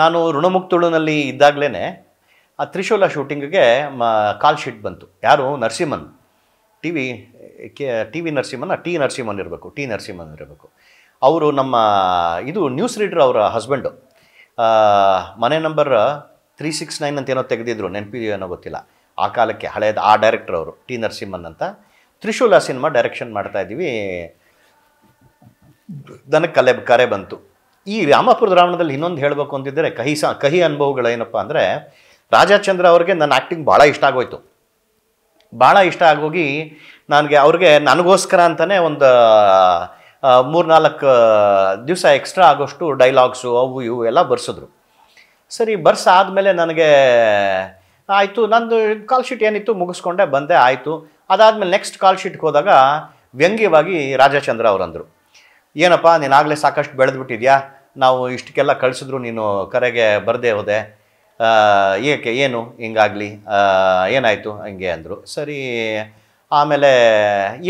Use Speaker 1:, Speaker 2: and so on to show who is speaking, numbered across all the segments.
Speaker 1: ನಾನು ಋಣಮುಕ್ತುಳುನಲ್ಲಿ ಇದ್ದಾಗಲೇ ಆ ತ್ರಿಶೂಲ ಶೂಟಿಂಗಿಗೆ ಮ, ಕಾಲ್ ಶೀಟ್ ಬಂತು. ಯಾರು? Narasimhan. T V, K, T V ನರಸಿಂಹನ, ಟಿ ನರಸಿಂಹನ್ ಇರಬೇಕು, ಟಿ ನರಸಿಂಹನ್ ಇರಬೇಕು. ಅವರು ನಮ್ಮ, ಇದು ನ್ಯೂಸ್ ರೀಡರ್ ಅವರ ಹಸ್ಬೆಂಡು ಮನೆ ನಂಬರ್ ತ್ರೀ ಸಿಕ್ಸ್ ನೈನ್ ಅಂತ ಏನೋ ತೆಗೆದಿದ್ರು ಏನೋ ಗೊತ್ತಿಲ್ಲ. ಆ ಕಾಲಕ್ಕೆ ಹಳೆಯದು ಆ ಡೈರೆಕ್ಟರ್ ಅವರು, ಟಿ ನರಸಿಂಹನ್ ಅಂತ. ತ್ರಿಶೂಲ ಸಿನಿಮಾ ಡೈರೆಕ್ಷನ್ ಮಾಡ್ತಾಯಿದ್ದೀವಿ ನನಗೆ ಕಲೆ, ಕರೆ ಬಂತು. ಈ ರಾಮಪುರ ರಾವಣದಲ್ಲಿ ಇನ್ನೊಂದು ಹೇಳಬೇಕು ಅಂತಿದ್ದರೆ ಕಹಿ ಸ, ಕಹಿ ಅನುಭವಗಳು ಏನಪ್ಪ ಅಂದರೆ ರಾಜಾಚಂದ್ರ ಅವ್ರಿಗೆ ನನ್ನ ಆ್ಯಕ್ಟಿಂಗ್ ಭಾಳ ಇಷ್ಟ ಆಗೋಯ್ತು. ಭಾಳ ಇಷ್ಟ ಆಗೋಗಿ ನನಗೆ ಅವ್ರಿಗೆ ನನಗೋಸ್ಕರ ಅಂತಲೇ ಒಂದು ಮೂರ್ನಾಲ್ಕು ದಿವಸ ಎಕ್ಸ್ಟ್ರಾ ಆಗೋಷ್ಟು ಡೈಲಾಗ್ಸು ಅವು ಇವು ಎಲ್ಲ ಬರ್ಸಿದ್ರು. ಸರಿ ಬರ್ಸ್ ಆದಮೇಲೆ ನನಗೆ ಆಯಿತು, ನಂದು ಕಾಲ್ ಶೀಟ್ ಏನಿತ್ತು ಮುಗಿಸ್ಕೊಂಡೆ, ಬಂದೆ, ಆಯಿತು. ಅದಾದಮೇಲೆ ನೆಕ್ಸ್ಟ್ ಕಾಲ್ ಶೀಟ್ಗೆ ಹೋದಾಗ ವ್ಯಂಗ್ಯವಾಗಿ ರಾಜಚಂದ್ರ ಅವರಂದರು ಏನಪ್ಪ, ನೀನು ಆಗಲೇ ಸಾಕಷ್ಟು ಬೆಳೆದ್ಬಿಟ್ಟಿದ್ಯಾ? ನಾವು ಇಷ್ಟಕ್ಕೆಲ್ಲ ಕಳಿಸಿದ್ರು ನೀನು ಕರೆಗೆ ಬರದೇ ಹೋದೆ. ಏಕೆ, ಏನು, ಹಿಂಗಾಗಲಿ? ಏನಾಯಿತು? ಹಂಗೆ ಅಂದರು. ಸರಿ, ಆಮೇಲೆ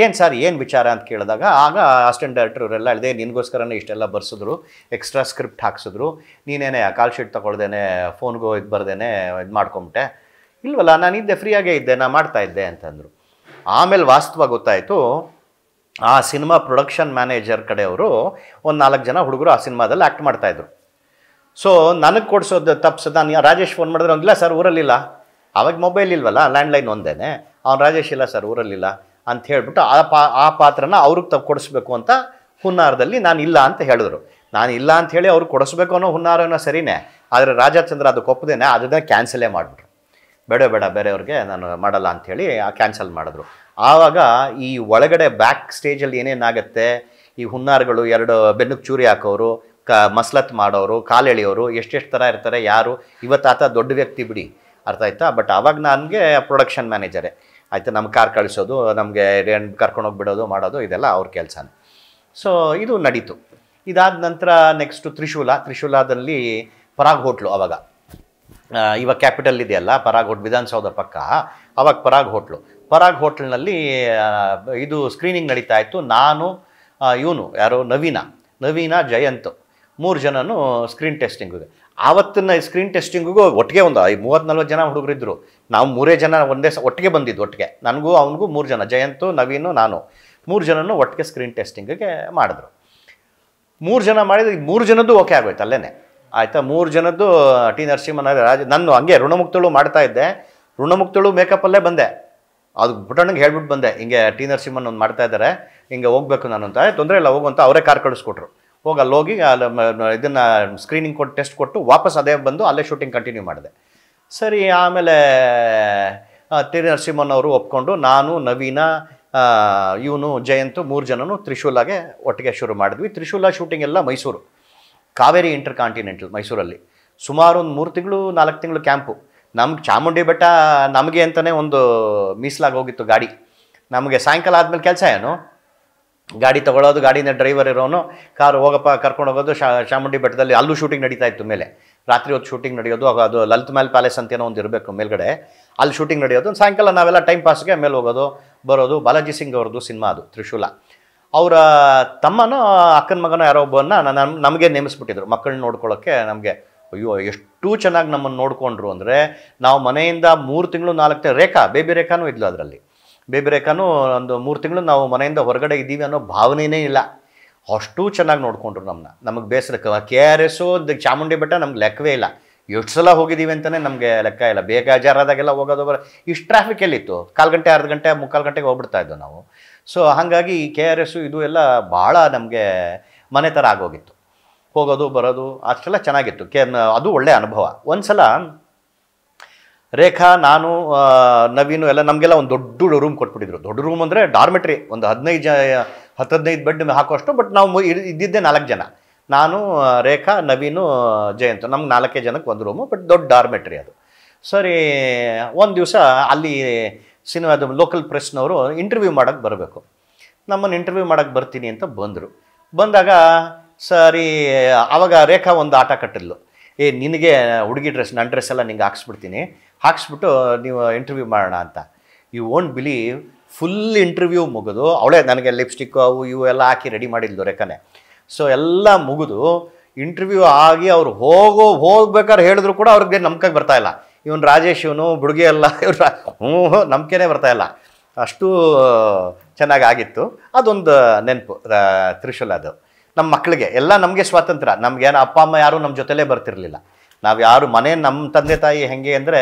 Speaker 1: ಏನು ಸರ್, ಏನು ವಿಚಾರ ಅಂತ ಕೇಳಿದಾಗ ಆಗ ಅಸಿಸ್ಟೆಂಟ್ ಡೈರೆಕ್ಟರ್ ಇವರೆಲ್ಲ ಹೇಳಿದೆ, ನಿನಗೋಸ್ಕರನೇ ಇಷ್ಟೆಲ್ಲ ಬರ್ಸಿದ್ರು, ಎಕ್ಸ್ಟ್ರಾ ಸ್ಕ್ರಿಪ್ಟ್ ಹಾಕ್ಸಿದ್ರು. ನೀನೇನೆ ಕಾಲ್ ಶೀಟ್ ತೊಗೊಳ್ದೇನೆ, ಫೋನ್ಗೂ ಇದು ಬರ್ದೇನೆ, ಇದು ಮಾಡ್ಕೊಂಬಿಟ್ಟೆ. ಇಲ್ವಲ್ಲ ನಾನಿದ್ದೆ ಫ್ರೀಯಾಗೇ ಇದ್ದೆ ನಾನು ಮಾಡ್ತಾ ಇದ್ದೆ ಅಂತಂದರು. ಆಮೇಲೆ ವಾಸ್ತವ ಗೊತ್ತಾಯಿತು ಆ ಸಿನಿಮಾ ಪ್ರೊಡಕ್ಷನ್ ಮ್ಯಾನೇಜರ್ ಕಡೆಯವರು ಒಂದು ನಾಲ್ಕು ಜನ ಹುಡುಗರು ಆ ಸಿನಿಮಾದಲ್ಲಿ ಆ್ಯಕ್ಟ್ ಮಾಡ್ತಾಯಿದ್ರು ಸೊ ನನಗೆ ಕೊಡಿಸೋದು ತಪ್ಪಿಸೋದು ನಾನು ರಾಜೇಶ್ ಫೋನ್ ಮಾಡಿದ್ರೆ ಒಂದಿಲ್ಲ ಸರ್, ಊರಲ್ಲಿಲ್ಲ. ಅವಾಗ ಮೊಬೈಲ್ ಇಲ್ವಲ್ಲ ಲ್ಯಾಂಡ್ಲೈನ್ ಒಂದೇನೆ. ಅವ್ನು ರಾಜೇಶ್, ಇಲ್ಲ ಸರ್, ಊರಲ್ಲಿಲ್ಲ ಅಂತ ಹೇಳಿಬಿಟ್ಟು ಆ ಪಾ, ಆ ಪಾತ್ರನ ಅವ್ರಿಗೆ ತಪ್ಪು ಕೊಡಿಸ್ಬೇಕು ಅಂತ ಹುನ್ನಾರದಲ್ಲಿ ನಾನು ಇಲ್ಲ ಅಂತ ಹೇಳಿದ್ರು. ನಾನು ಇಲ್ಲ ಅಂತ ಹೇಳಿ ಅವ್ರಿಗೆ ಕೊಡಿಸ್ಬೇಕು ಅನ್ನೋ ಹುನ್ನಾರನೋ ಸರಿನೇ, ಆದರೆ ರಾಜಚಂದ್ರ ಅದಕ್ಕೆ ಒಪ್ಪದೇನೆ ಅದನ್ನ ಕ್ಯಾನ್ಸಲೇ ಮಾಡಿಬಿಟ್ರು. ಬೇಡ ಬೇಡ, ಬೇರೆಯವ್ರಿಗೆ ನಾನು ಮಾಡಲ್ಲ ಅಂಥೇಳಿ ಕ್ಯಾನ್ಸಲ್ ಮಾಡಿದ್ರು. ಆವಾಗ ಈ ಒಳಗಡೆ ಬ್ಯಾಕ್ ಸ್ಟೇಜಲ್ಲಿ ಏನೇನಾಗುತ್ತೆ? ಈ ಹುನ್ನಾರ್ಗಳು ಎರಡು ಬೆನ್ನುಕ್ ಚೂರಿ ಹಾಕೋರು ಕ ಮಸ್ಲತ್ ಮಾಡೋರು ಕಾಲೆಳೆಯೋರು ಎಷ್ಟೆಷ್ಟು ಥರ ಇರ್ತಾರೆ ಯಾರು? ಇವತ್ತು ಆತ ದೊಡ್ಡ ವ್ಯಕ್ತಿ ಬಿಡಿ. ಅರ್ಥ ಆಯ್ತಾ? ಬಟ್ ಆವಾಗ ನನಗೆ ಪ್ರೊಡಕ್ಷನ್ ಮ್ಯಾನೇಜರೇ ಆಯಿತು? ನಮ್ಮ ಕಾರ್ ಕಳಿಸೋದು ನಮಗೆ ಕರ್ಕೊಂಡೋಗಿ ಬಿಡೋದು ಮಾಡೋದು ಇದೆಲ್ಲ ಅವ್ರ ಕೆಲಸನೇ. ಸೊ ಇದು ನಡೀತು. ಇದಾದ ನಂತರ ನೆಕ್ಸ್ಟು ತ್ರಿಶೂಲ ತ್ರಿಶೂಲದಲ್ಲಿ ಪರಾಗ್ ಹೋಟ್ಲು ಅವಾಗ. ಆ, ಇವಾಗ ಕ್ಯಾಪಿಟಲ್ ಇದೆಯಲ್ಲ, ಪರಾಗ್ ಹೋಟ್, ವಿಧಾನಸೌಧ ಪಕ್ಕ. ಅವಾಗ ಪರಾಗ್ ಹೋಟ್ಲು. ಪರಾಗ್ ಹೋಟ್ಲ್ನಲ್ಲಿ ಇದು ಸ್ಕ್ರೀನಿಂಗ್ ನಡೀತಾ ಇತ್ತು. ನಾನು ಇವನು, ಯಾರು? ನವೀನ. ನವೀನ, ಜಯಂತ್. ಮೂರು ಜನನು ಸ್ಕ್ರೀನ್ ಟೆಸ್ಟಿಂಗಿಗೆ ಆವತ್ತಿನ ಸ್ಕ್ರೀನ್ ಟೆಸ್ಟಿಂಗಿಗೂ ಒಟ್ಟಿಗೆ ಒಂದು ಐ ಮೂವತ್ತು ನಲ್ವತ್ತು ಜನ ಹುಡುಗರಿದ್ದರು ನಾವು ಮೂರೇ ಜನ ಒಂದೇ ಸ, ಒಟ್ಟಿಗೆ ಬಂದಿದ್ದು ಒಟ್ಟಿಗೆ. ನನಗೂ, ಅವನಿಗೂ ಮೂರು ಜನ, ಜಯಂತು, ನವೀನು, ನಾನು. ಮೂರು ಜನನು ಒಟ್ಟಿಗೆ ಸ್ಕ್ರೀನ್ ಟೆಸ್ಟಿಂಗಿಗೆ ಮಾಡಿದ್ರು. ಮೂರು ಜನ ಮಾಡಿದ ಮೂರು ಜನದ್ದು ಓಕೆ ಆಗೋಯ್ತು ಅಲ್ಲೇನೆ. ಆಯಿತಾ? ಮೂರು ಜನದ್ದು ಟಿ ನರಸಿಂಹನ ರಾಜ ನಾನು ಹಂಗೆ ಋಣಮುಕ್ತಳು ಮಾಡ್ತಾ ಇದ್ದೆ. ಋಣಮುಕ್ತಳು ಮೇಕಪ್ಪಲ್ಲೇ ಬಂದೆ. ಅದು ಪುಟಣ್ಣಗೆ ಹೇಳ್ಬಿಟ್ಟು ಬಂದೆ, ಹಿಂಗೆ ಟಿ ನರಸಿಂಹನ್ ಒಂದು ಮಾಡ್ತಾ ಇದ್ದಾರೆ, ಹಿಂಗೆ ಹೋಗ್ಬೇಕು ನಾನು ಅಂತ. ತೊಂದರೆ ಇಲ್ಲ, ಹೋಗು ಅಂತ ಅವರೇ ಕಾರ್ ಕಳಿಸ್ಕೊಟ್ರು. ಹೋಗಿ ಅಲ್ಲಿ ಹೋಗಿ ಅಲ್ಲಿ ಇದನ್ನು ಸ್ಕ್ರೀನಿಂಗ್ ಕೊಟ್ಟು ಟೆಸ್ಟ್ ಕೊಟ್ಟು ವಾಪಸ್ ಅದೇ ಬಂದು ಅಲ್ಲೇ ಶೂಟಿಂಗ್ ಕಂಟಿನ್ಯೂ ಮಾಡಿದೆ. ಸರಿ, ಆಮೇಲೆ ಟೀ ಟಿ ನರಸಿಂಹನ್ ಅವರು ಒಪ್ಕೊಂಡು ನಾನು, ನವೀನ ಇವನು, ಜಯಂತು ಮೂರು ಜನನು ತ್ರಿಶೂಲಾಗೆ ಒಟ್ಟಿಗೆ ಶುರು ಮಾಡಿದ್ವಿ. ತ್ರಿಶೂಲ ಶೂಟಿಂಗ್ ಎಲ್ಲ ಮೈಸೂರು. ಕಾವೇರಿ ಇಂಟರ್ ಕಾಂಟಿನೆಂಟಲ್ ಮೈಸೂರಲ್ಲಿ. ಸುಮಾರು ಒಂದು ಮೂರು ತಿಂಗಳು, ನಾಲ್ಕು ತಿಂಗಳು ಕ್ಯಾಂಪು. ನಮ್ಗೆ ಚಾಮುಂಡಿ ಬೆಟ್ಟ ನಮಗೆ ಅಂತಲೇ ಒಂದು ಮೀಸಲಾಗಿ ಹೋಗಿತ್ತು ಗಾಡಿ. ನಮಗೆ ಸಾಯಂಕಾಲ ಆದಮೇಲೆ ಕೆಲಸ ಏನು? ಗಾಡಿ ತಗೊಳ್ಳೋದು ಗಾಡಿನ ಡ್ರೈವರ್ ಇರೋನು, ಕಾರು ಹೋಗಪ್ಪ, ಕರ್ಕೊಂಡು ಹೋಗೋದು, ಶಾ, ಚಾಮುಂಡಿ ಬೆಟ್ಟದಲ್ಲಿ ಅಲ್ಲೂ ಶೂಟಿಂಗ್ ನಡೀತಾ ಇತ್ತು ಮೇಲೆ. ರಾತ್ರಿ ಹೊತ್ತು ಶೂಟಿಂಗ್ ನಡೆಯೋದು ಅದು ಲಲಿತ್ ಮ್ಯಾಲ್ ಪ್ಯಾಲೇಸ್ ಅಂತ ಏನೋ ಒಂದು ಇರಬೇಕು ಮೇಲ್ಗಡೆ. ಅಲ್ಲಿ ಶೂಟಿಂಗ್ ನಡೆಯೋದು, ಸಾಯಂಕಾಲ ನಾವೆಲ್ಲ ಟೈಮ್ ಪಾಸ್ಗೆ ಮೇಲೆ ಹೋಗೋದು, ಬರೋದು, ಬಾಲಾಜಿ ಸಿಂಗ್ ಅವ್ರದ್ದು ಸಿನಿಮಾ ಅದು, ತ್ರಿಶೂಲ. ಅವರ ತಮ್ಮನೋ, ಅಕ್ಕನ ಮಗನೋ ಯಾರೋ ಒಬ್ಬನ ನಮಗೆ ನೇಮಿಸ್ಬಿಟ್ಟಿದ್ರು. ಮಕ್ಕಳನ್ನ ನೋಡ್ಕೊಳ್ಳೋಕ್ಕೆ ನಮಗೆ ಅಯ್ಯೋ, ಎಷ್ಟು ಚೆನ್ನಾಗಿ ನಮ್ಮನ್ನು ನೋಡಿಕೊಂಡ್ರು ಅಂದರೆ ನಾವು ಮನೆಯಿಂದ ಮೂರು ತಿಂಗಳು ನಾಲ್ಕು ತಿಂಗಳು ರೇಖಾ, ಬೇಬಿ ರೇಖಾನೂ ಇದ್ಲು ಅದರಲ್ಲಿ. ಬೇಬಿ ರೇಖಾನೂ ಒಂದು ಮೂರು ತಿಂಗಳು ನಾವು ಮನೆಯಿಂದ ಹೊರಗಡೆ ಇದ್ದೀವಿ ಅನ್ನೋ ಭಾವನೆಯೇ ಇಲ್ಲ. ಅಷ್ಟು ಚೆನ್ನಾಗಿ ನೋಡಿಕೊಂಡ್ರು ನಮ್ಮನ್ನ ನಮಗೆ ಬೇಸರ ಕೆ ಆರ್ ಎಸ್ಸು ಚಾಮುಂಡಿ ಬೆಟ್ಟ ನಮ್ಗೆ ಲೆಕ್ಕವೇ ಇಲ್ಲ. ಎಷ್ಟು ಸಲ ಹೋಗಿದ್ದೀವಿ ಅಂತಲೇ ನಮಗೆ ಲೆಕ್ಕ ಇಲ್ಲ. ಬೇಜಾರಾದಾಗೆಲ್ಲ ಹೋಗೋದು ಬರ, ಇಷ್ಟು ಟ್ರಾಫಿಕ್ ಎಲ್ಲಿತ್ತು? ಕಾಲು ಗಂಟೆ ಅರ್ಧ ಗಂಟೆ, ಮುಕ್ಕಾಲು ಗಂಟೆಗೆ ಹೋಗ್ಬಿಡ್ತಾ ಇದ್ದೋ ನಾವು. ಸೊ ಹಾಗಾಗಿ ಕೆ ಆರ್ ಎಸ್ಸು ಇದು ಎಲ್ಲ ಭಾಳ ನಮಗೆ ಮನೆ ಥರ ಆಗೋಗಿತ್ತು. ಹೋಗೋದು, ಬರೋದು, ಅಷ್ಟೆಲ್ಲ ಚೆನ್ನಾಗಿತ್ತು. ಕೆ ಅದು ಒಳ್ಳೆಯ ಅನುಭವ. ಒಂದು ಸಲ ರೇಖಾ, ನಾನು ನವೀನು ಎಲ್ಲ ನಮಗೆಲ್ಲ ಒಂದು ದೊಡ್ಡ ರೂಮ್ ಕೊಟ್ಬಿಟ್ಟಿದ್ರು. ದೊಡ್ಡ ರೂಮ್ ಅಂದರೆ ಡಾರ್ಮೆಟ್ರಿ ಒಂದು ಹದಿನೈದು ಜ, ಹತ್ತು ಹದಿನೈದು ಬೆಡ್ ಹಾಕೋಷ್ಟು ಬಟ್ ನಾವು ಇದ್ದಿದ್ದೇ ನಾಲ್ಕು ಜನ. ನಾನು, ರೇಖಾ, ನವೀನು, ಜಯಂತ್. ನಮ್ಗೆ ನಾಲ್ಕೇ ಜನಕ್ಕೆ ಒಂದು ರೂಮು ಬಟ್ ದೊಡ್ಡ ಡಾರ್ಮೆಟ್ರಿ ಅದು. ಸರಿ, ಒಂದು ದಿವಸ ಅಲ್ಲಿ ಸಿನಿಮಾದ ಲೋಕಲ್ ಪ್ರೆಸ್ನವರು ಇಂಟರ್ವ್ಯೂ ಮಾಡೋಕ್ಕೆ ಬರಬೇಕು. ನಮ್ಮನ್ನು ಇಂಟರ್ವ್ಯೂ ಮಾಡೋಕ್ಕೆ ಬರ್ತೀನಿ ಅಂತ ಬಂದರು. ಬಂದಾಗ, ಸರಿ ಆವಾಗ ರೇಖಾ ಒಂದು ಆಟ ಕಟ್ಟಿದ್ಲು. ಏ, ನಿನಗೆ ಹುಡುಗಿ ಡ್ರೆಸ್ ನನ್ನ ಡ್ರೆಸ್ ಎಲ್ಲ ನಿಂಗೆ ಹಾಕ್ಸ್ಬಿಡ್ತೀನಿ. ಹಾಕ್ಸ್ಬಿಟ್ಟು ನೀವು ಇಂಟರ್ವ್ಯೂ ಮಾಡೋಣ ಅಂತ. You won't believe full interview ಮುಗಿದು, ಅವಳೇ ನನಗೆ ಲಿಪ್ಸ್ಟಿಕ್ಕು ಅವು ಇವು ಎಲ್ಲ ಹಾಕಿ ರೆಡಿ ಮಾಡಿದ್ಲು ರೇಖಾನೆ. ಸೊ ಎಲ್ಲ ಮುಗಿದು ಇಂಟರ್ವ್ಯೂ ಆಗಿ ಅವ್ರು ಹೋಗೋ, ಹೋಗ್ಬೇಕಾದ್ರೆ ಹೇಳಿದ್ರು ಕೂಡ ಅವ್ರಿಗೆ ಬರ್ತಾ ಇಲ್ಲ. ಇವನು ರಾಜೇಶ್, ಇವನು ಹುಡುಗಿ ಅಲ್ಲ ಇವ್ರು ಹ್ಞೂ ನಂಬಿಕೆನೇ ಬರ್ತಾ ಇಲ್ಲ. ಅಷ್ಟು ಚೆನ್ನಾಗಿ ಆಗಿತ್ತು. ಅದೊಂದು ನೆನಪು ತ್ರಿಶೂಲ್ ಅದು. ನಮ್ಮ ಮಕ್ಕಳಿಗೆ ಎಲ್ಲ ನಮಗೆ ಸ್ವಾತಂತ್ರ್ಯ. ನಮಗೇನು ಅಪ್ಪ, ಅಮ್ಮ ಯಾರೂ ನಮ್ಮ ಜೊತೆಲೇ ಬರ್ತಿರಲಿಲ್ಲ. ನಾವು ಯಾರು ಮನೆ ನಮ್ಮ ತಂದೆ, ತಾಯಿ ಹೆಂಗೆ ಅಂದರೆ,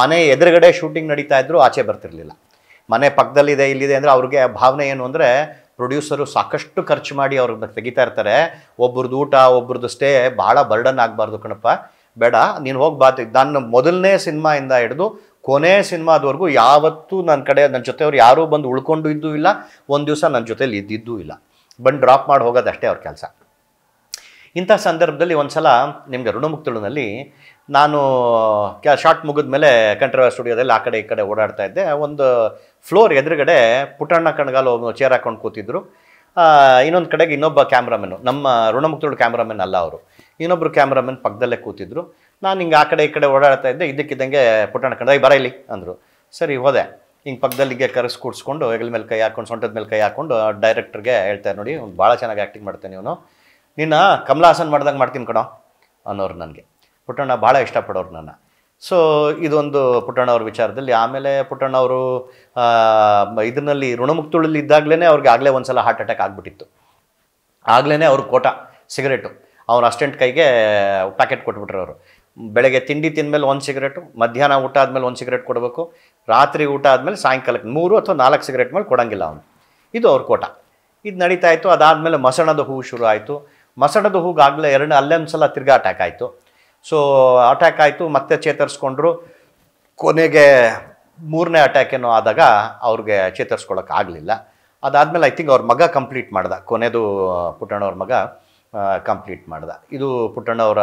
Speaker 1: ಮನೆ ಎದುರುಗಡೆ ಶೂಟಿಂಗ್ ನಡೀತಾ ಇದ್ರು ಆಚೆ ಬರ್ತಿರಲಿಲ್ಲ. ಮನೆ ಪಕ್ಕದಲ್ಲಿದೆ ಇಲ್ಲಿದೆ ಅಂದರೆ ಅವ್ರಿಗೆ ಭಾವನೆ ಏನು ಅಂದರೆ, ಪ್ರೊಡ್ಯೂಸರು ಸಾಕಷ್ಟು ಖರ್ಚು ಮಾಡಿ ಅವ್ರನ್ನ ತೆಗಿತಾ ಇರ್ತಾರೆ. ಒಬ್ರದ್ದು ಊಟ, ಒಬ್ರದ್ದು ಸ್ಟೇ, ಭಾಳ ಬರ್ಡನ್ ಆಗಬಾರ್ದು ಕಣಪ್ಪ. ಬೇಡ, ನೀನು ಹೋಗಿ ಬಾತಿ ನಾನು ಮೊದಲನೇ ಸಿನಿಮಾಯಿಂದ ಹಿಡಿದು ಕೊನೆ ಸಿನಿಮಾದವರೆಗೂ ಯಾವತ್ತೂ ನನ್ನ ಕಡೆ ನನ್ನ ಜೊತೆಯವ್ರು ಯಾರೂ ಬಂದು ಉಳ್ಕೊಂಡು ಇದ್ದೂ ಇಲ್ಲ. ಒಂದು ದಿವಸ ನನ್ನ ಜೊತೆಲಿ ಇದ್ದಿದ್ದೂ ಇಲ್ಲ. ಬಂದು ಡ್ರಾಪ್ ಮಾಡಿ ಹೋಗೋದಷ್ಟೇ ಅವ್ರ ಕೆಲಸ. ಇಂಥ ಸಂದರ್ಭದಲ್ಲಿ ಒಂದು ಸಲ ನಿಮಗೆ ಋಣಮುಕ್ತಳುನಲ್ಲಿ ನಾನು ಶಾರ್ಟ್ ಮುಗಿದ ಮೇಲೆ ಕಂಠರವ ಸ್ಟುಡಿಯೋದಲ್ಲಿ ಆ ಕಡೆ ಈ ಕಡೆ ಓಡಾಡ್ತಾ ಇದ್ದೆ. ಒಂದು ಫ್ಲೋರ್ ಎದುರುಗಡೆ ಪುಟ್ಟಣ್ಣ ಕಣ್ಗಾಲು ಚೇರ್ ಹಾಕೊಂಡು ಕೂತಿದ್ರು. ಇನ್ನೊಂದು ಕಡೆಗೆ ಇನ್ನೊಬ್ಬ ಕ್ಯಾಮ್ರಾಮನ್ನು ನಮ್ಮ ಋಣಮುಕ್ತಳು ಕ್ಯಾಮ್ರಾಮನ್ ಅಲ್ಲ ಅವರು. ಇನ್ನೊಬ್ಬರು ಕ್ಯಾಮ್ರಾಮನ್ ಪಕ್ಕದಲ್ಲೇ ಕೂತಿದ್ರು. ನಾನು ಹಿಂಗೆ ಆ ಕಡೆ ಈ ಕಡೆ ಓಡಾಡ್ತಾ ಇದ್ದೆ ಇದಕ್ಕಿದ್ದಂಗೆ ಪುಟ್ಟಣ ಕಂಡ ಬರ ಇಲ್ಲಿ, ಅಂದರು. ಸರಿ, ಹೋದೆ. ಹಿಂಗೆ ಪಕ್ಕದಲ್ಲಿಗೆ ಕರೆಸ್ ಕೂಡಿಸ್ಕೊಂಡು, ಹೆಗಲ ಮೇಲೆ ಕೈ ಹಾಕೊಂಡು, ಸೊಂಟದ ಮೇಲೆ ಕೈ ಹಾಕೊಂಡು ಡೈರೆಕ್ಟರ್ಗೆ ಹೇಳ್ತಾರೆ ನೋಡಿ ಭಾಳ ಚೆನ್ನಾಗಿ ಆ್ಯಕ್ಟಿಂಗ್ ಮಾಡ್ತೇನೆ ಇವನು ನಿನ್ನ ಕಮಲಾಸನ್ ಮಾಡ್ದಂಗೆ ಮಾಡ್ತೀನಿ ಕಣೋ, ಅನ್ನೋರು ನನಗೆ. ಪುಟ್ಟಣ್ಣ ಭಾಳ ಇಷ್ಟಪಡೋರು ನನ್ನ. ಸೊ ಇದೊಂದು ಪುಟ್ಟಣ್ಣ ಅವ್ರ ವಿಚಾರದಲ್ಲಿ. ಆಮೇಲೆ ಪುಟ್ಟಣ್ಣ ಅವರು ಇದರಲ್ಲಿ ಋಣಮುಕ್ತುಳಲ್ಲಿ ಇದ್ದಾಗಲೇ ಅವ್ರಿಗೆ ಆಗಲೇ ಒಂದು ಸಲ ಹಾರ್ಟ್ ಅಟ್ಯಾಕ್ ಆಗಿಬಿಟ್ಟಿತ್ತು. ಆಗಲೇ ಅವ್ರ ಕೋಟ, ಸಿಗರೇಟು. ಅವ್ರ ಅಸ್ಟೆಂಟ್ ಕೈಗೆ ಪ್ಯಾಕೆಟ್ ಕೊಟ್ಬಿಟ್ರು ಅವರು. ಬೆಳಗ್ಗೆ ತಿಂಡಿ ತಿಂದಮೇಲೆ ಒಂದು ಸಿಗರೇಟು, ಮಧ್ಯಾಹ್ನ ಊಟ ಆದಮೇಲೆ ಒಂದು ಸಿಗರೇಟ್ ಕೊಡಬೇಕು. ರಾತ್ರಿ ಊಟ ಆದಮೇಲೆ ಸಾಯಂಕಾಲಕ್ಕೆ ಮೂರು ಅಥವಾ ನಾಲ್ಕು ಸಿಗರೇಟ್ ಮೇಲೆ ಕೊಡೋಂಗಿಲ್ಲ ಅವನು. ಇದು ಅವ್ರ ಕೋಟ. ಇದು ನಡೀತಾ ಇತ್ತು, ಅದಾದಮೇಲೆ ಮಸಣದ ಹೂವು ಶುರು ಆಯಿತು. ಮಸಣದ ಹೂಗಾಗಲೇ ಎರಡು ಅಲ್ಲೊಂದು ಸಲ ತಿರ್ಗಾ ಅಟ್ಯಾಕ್ ಆಯಿತು. ಸೊ ಅಟ್ಯಾಕ್ ಆಯಿತು, ಮತ್ತೆ ಚೇತರಿಸ್ಕೊಂಡ್ರು. ಕೊನೆಗೆ ಮೂರನೇ ಅಟ್ಯಾಕ್ ಏನೋ ಆದಾಗ ಅವ್ರಿಗೆ ಚೇತರಿಸ್ಕೊಳಕ್ಕೆ ಆಗಲಿಲ್ಲ. ಅದಾದಮೇಲೆ ಐ ಥಿಂಕ್ ಅವ್ರ ಮಗ ಕಂಪ್ಲೀಟ್ ಮಾಡ್ದ. ಕೊನೆದು ಪುಟ್ಟಣ್ಣವ್ರ ಮಗ ಕಂಪ್ಲೀಟ್ ಮಾಡ್ದ. ಇದು ಪುಟ್ಟಣ್ಣವರ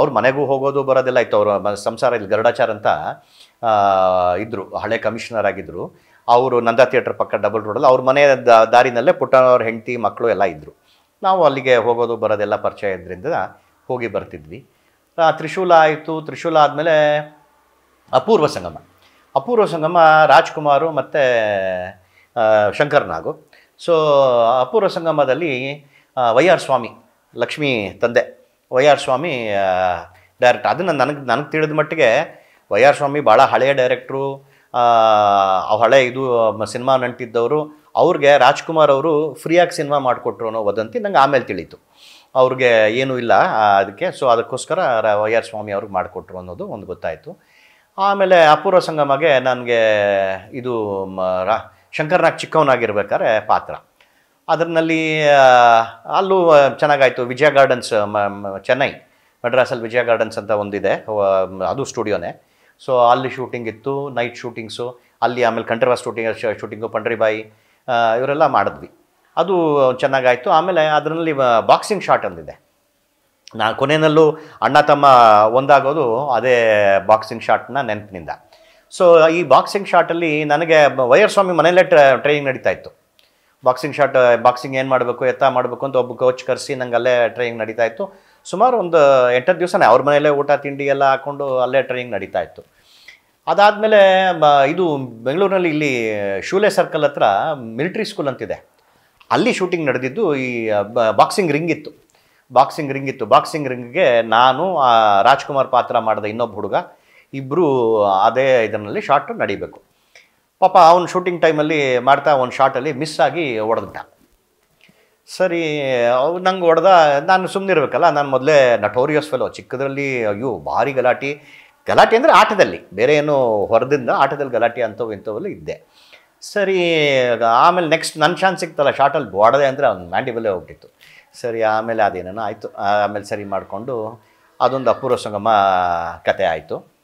Speaker 1: ಅವ್ರ ಮನೆಗೂ ಹೋಗೋದು ಬರೋದೆಲ್ಲ ಇತ್ತು ಅವರ ಸಂಸಾರ ಇಲ್ಲಿ ಗರುಡಾಚಾರ ಅಂತ ಇದ್ದರು ಹಳೆ ಕಮಿಷನರ್ ಆಗಿದ್ದರು ಅವರು ನಂದಾ ಥಿಯೇಟರ್ ಪಕ್ಕ ಡಬಲ್ ರೋಡಲ್ಲಿ ಅವ್ರ ಮನೆಯ ದಾರಿನಲ್ಲೇ ಪುಟ್ಟಣ್ಣವ್ರ ಹೆಂಡತಿ ಮಕ್ಕಳು ಎಲ್ಲ ಇದ್ದರು ನಾವು ಅಲ್ಲಿಗೆ ಹೋಗೋದು ಬರೋದೆಲ್ಲ ಪರಿಚಯ ಇದ್ದರಿಂದ ಹೋಗಿ ಬರ್ತಿದ್ವಿ. ತ್ರಿಶೂಲ ಆಯಿತು. ತ್ರಿಶೂಲ ಆದಮೇಲೆ ಅಪೂರ್ವ ಸಂಗಮ. ಅಪೂರ್ವ ಸಂಗಮ ರಾಜ್ಕುಮಾರು ಮತ್ತು ಶಂಕರ್ ನಾಗು ಸೊ ಅಪೂರ್ವ ಸಂಗಮದಲ್ಲಿ ವೈ ಆರ್ ಸ್ವಾಮಿ, ಲಕ್ಷ್ಮೀ ತಂದೆ. ವೈ ಆರ್ ಸ್ವಾಮಿ ಡೈರೆಕ್ಟ್ ಅದನ್ನು ನನಗೆ ನನಗೆ ತಿಳಿದ ಮಟ್ಟಿಗೆ ವೈ ಆರ್ ಸ್ವಾಮಿ ಭಾಳ ಹಳೆಯ ಡೈರೆಕ್ಟ್ರು. ಹಳೆ ಇದು ಸಿನಿಮಾ ನಂಟಿದ್ದವರು. ಅವ್ರಿಗೆ ರಾಜ್ಕುಮಾರ್ ಅವರು ಫ್ರೀಯಾಗಿ ಸಿನಿಮಾ ಮಾಡಿಕೊಟ್ರು ಅನ್ನೋ ವದಂತಿ ನಂಗೆ ಆಮೇಲೆ ತಿಳಿತು. ಅವ್ರಿಗೆ ಏನೂ ಇಲ್ಲ ಅದಕ್ಕೆ ಸೊ ಅದಕ್ಕೋಸ್ಕರ ವೈ ಆರ್ ಸ್ವಾಮಿ ಅವ್ರಿಗೆ ಮಾಡಿಕೊಟ್ರು ಅನ್ನೋದು ಒಂದು ಗೊತ್ತಾಯಿತು. ಆಮೇಲೆ ಅಪೂರ್ವ ಸಂಗಮಗೆ ನನಗೆ ಇದು ರಾ, ಶಂಕರ್ನಾಗ್ ಚಿಕ್ಕವನಾಗಿರ್ಬೇಕಾದ್ರೆ ಪಾತ್ರ. ಅದರಲ್ಲಿ ಅಲ್ಲೂ ಚೆನ್ನಾಗಾಯಿತು. ವಿಜಯ ಗಾರ್ಡನ್ಸ್ ಚೆನ್ನೈ ಮಡ್ರಾಸಲ್ಲಿ ವಿಜಯ ಗಾರ್ಡನ್ಸ್ ಅಂತ ಒಂದಿದೆ. ಅದು ಸ್ಟುಡಿಯೋನೇ. ಸೊ ಅಲ್ಲಿ ಶೂಟಿಂಗ್ ಇತ್ತು, ನೈಟ್ ಶೂಟಿಂಗ್ಸು, ಅಲ್ಲಿ ಆಮೇಲೆ ಕಂಠರ್ವ ಶೂಟಿಂಗ್, ಶೂಟಿಂಗು, ಪಂಡ್ರಿಬಾಯಿ ಇವರೆಲ್ಲ ಮಾಡಿದ್ವಿ. ಅದು ಚೆನ್ನಾಗಾಯಿತು. ಆಮೇಲೆ ಅದರಲ್ಲಿ ಬಾಕ್ಸಿಂಗ್ ಶಾಟ್ ಅಂದಿದೆ ನಾನು ಕೊನೆಯಲ್ಲೂ ಅಣ್ಣ ತಮ್ಮ ಒಂದಾಗೋದು ಅದೇ ಬಾಕ್ಸಿಂಗ್ ಶಾಟ್ನ ನೆನಪಿನಿಂದ. ಸೊ ಈ ಬಾಕ್ಸಿಂಗ್ ಶಾಟಲ್ಲಿ ನನಗೆ ವೈಯರ್ ಸ್ವಾಮಿ ಮನೆಯಲ್ಲೇ ಟ್ರೈನಿಂಗ್ ನಡೀತಾ ಇತ್ತು. ಬಾಕ್ಸಿಂಗ್ ಶಾಟ್ ಬಾಕ್ಸಿಂಗ್ ಏನು ಮಾಡಬೇಕು, ಎತ್ತ ಮಾಡಬೇಕು ಅಂತ ಒಬ್ಬ ಕೋಚ್ ಕರೆಸಿ ನಂಗೆ ಅಲ್ಲೇ ಟ್ರೈನಿಂಗ್ ನಡೀತಾ ಇತ್ತು. ಸುಮಾರು ಒಂದು ಎಂಟತ್ತು ದಿವಸನೇ ಅವ್ರ ಮನೆಯಲ್ಲೇ ಊಟ, ತಿಂಡಿ ಎಲ್ಲ ಹಾಕ್ಕೊಂಡು ಅಲ್ಲೇ ಟ್ರೈನಿಂಗ್ ನಡೀತಾ ಇತ್ತು. ಅದಾದಮೇಲೆ ಇದು ಬೆಂಗಳೂರಿನಲ್ಲಿ ಇಲ್ಲಿ ಶೂಲೆ ಸರ್ಕಲ್ ಹತ್ರ ಮಿಲಿಟ್ರಿ ಸ್ಕೂಲ್ ಅಂತಿದೆ. ಅಲ್ಲಿ ಶೂಟಿಂಗ್ ನಡೆದಿದ್ದು ಈ ಬಾಕ್ಸಿಂಗ್ ರಿಂಗ್ ಇತ್ತು. ಬಾಕ್ಸಿಂಗ್ ರಿಂಗ್ ಇತ್ತು. ಬಾಕ್ಸಿಂಗ್ ರಿಂಗ್ಗೆ ನಾನು ರಾಜ್ಕುಮಾರ್ ಪಾತ್ರ ಮಾಡಿದ ಇನ್ನೊಬ್ಬ ಹುಡುಗ ಇಬ್ಬರು ಅದೇ ಇದರಲ್ಲಿ ಶಾರ್ಟ್ ನಡಿಬೇಕು. ಪಾಪ ಅವನು ಶೂಟಿಂಗ್ ಟೈಮಲ್ಲಿ ಮಾಡ್ತಾ ಒಂದು ಶಾರ್ಟಲ್ಲಿ ಮಿಸ್ ಆಗಿ ಹೊಡೆದ್ಬಿಟ್ಟ ಸರಿ ಅವ್ರು ನಂಗೆ ಹೊಡೆದ ನಾನು ಸುಮ್ಮನಿರ್ಬೇಕಲ್ಲ ನಾನು ಮೊದಲೇ ನಟೋರಿಯಸ್ ಫೆಲೋ ಚಿಕ್ಕದರಲ್ಲಿ ಅಯ್ಯೋ, ಭಾರಿ ಗಲಾಟೆ. ಗಲಾಟೆ ಅಂದರೆ ಆಟದಲ್ಲಿ, ಬೇರೆ ಏನು ಹೊರದಿಂದ ಆಟದಲ್ಲಿ ಗಲಾಟೆ ಅಂಥವು ಇಂಥವೆಲ್ಲ ಇದ್ದೆ. ಸರಿ, ಆಮೇಲೆ ನೆಕ್ಸ್ಟ್ ನನ್ನ ಚಾನ್ಸ್ ಸಿಕ್ತಲ್ಲ ಶಾರ್ಟಲ್ಲಿ ಬಾಡದೆ ಅಂದರೆ ಅವ್ನು ಮ್ಯಾಂಡಿಬಲ್ಲೇ ಹೋಗ್ಬಿಟ್ಟಿತ್ತು. ಸರಿ, ಆಮೇಲೆ ಅದೇನೇನೋ ಆಯಿತು. ಆಮೇಲೆ ಸರಿ ಮಾಡಿಕೊಂಡು ಅದೊಂದು ಅಪೂರ್ವ ಸಂಗಮ ಕತೆ ಆಯಿತು.